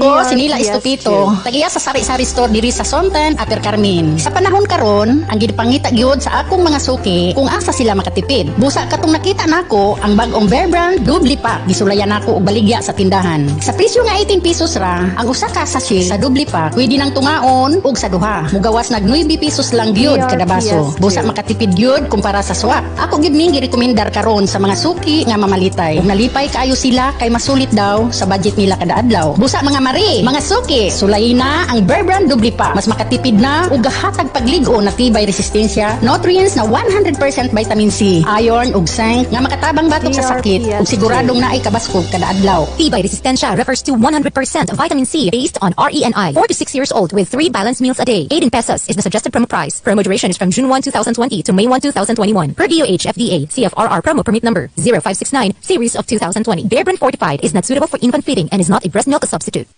Ko, sinila yes, Estupito. Tagiya sa sari-sari store diri sa Sonten, Aper Carmen. Sa panahon karon, ang gidpangita gyud sa akong mga suki kung asa sila makatipid. Busa katong nakita nako ang bagong Bear Brand Dubli Pack gisulayan nako og baligya sa tindahan. Sa presyo nga 18 pesos ra, ang usa ka sachet sa Dubli Pack pwede nang tungaon og sa duha. Mugawas nag 9 pesos lang gyud kada baso. Busa makatipid gyud kumpara sa swak. Ako gid ming girekomendar karon sa mga suki nga mamalitay. Nalipay kaayo sila kay masulit daw sa budget nila kada adlaw. Busa mga mari, mga suki, sulay na ang Bear Brand Dubli Pack. Mas makatipid na ug gahatag pagligo na tibay resistensya, nutrients na 100% vitamin C, iron ug zinc nga makatabang batok sa sakit ug siguradong naay kabaskog kada adlaw. Tibay resistensya refers to 100% vitamin C based on RENI. 4 to 6 years old with 3 balanced meals a day. 18 pesos is the suggested promo price. Promo duration is from June 1, 2020 to May 1, 2021. Per DOH FDA, CFRR promo permit number 0569, series of 2020. Bear Brand Fortified is not suitable for infant feeding and is not a breast milk substitute.